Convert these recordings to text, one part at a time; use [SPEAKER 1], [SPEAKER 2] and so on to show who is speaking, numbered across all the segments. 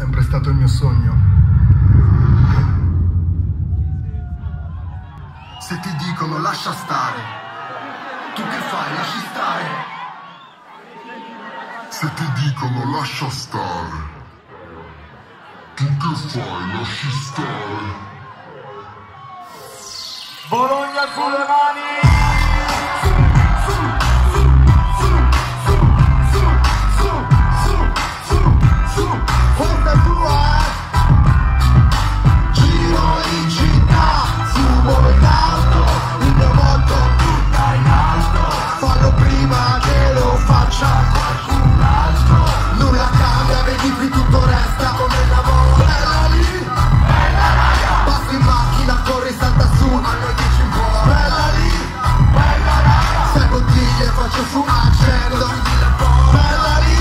[SPEAKER 1] sempre stato il mio sogno. Se ti dicono lascia stare, tu che fai? Lasci stare.
[SPEAKER 2] Se ti dicono lascia stare, tu che fai? Lasci stare.
[SPEAKER 3] Bologna sulle mani!
[SPEAKER 1] Su, accendo. Bella lì,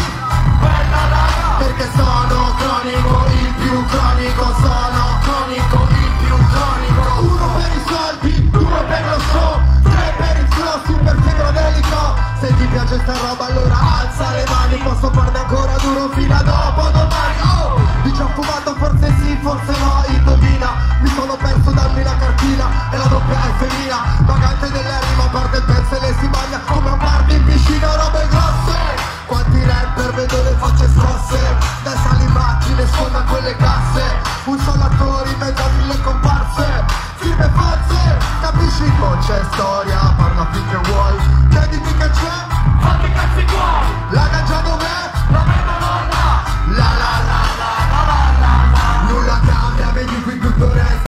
[SPEAKER 1] bella raga. Perché sono cronico, il più cronico, sono cronico, il più cronico. Uno per i soldi, due per lo show, tre per il flow, super psichodelico. Se ti piace sta roba allora alza le mani, posso farne ancora duro fino a dopo Firme false, capisci? Non c'è storia, parla finché vuoi Chiedimi che c'è?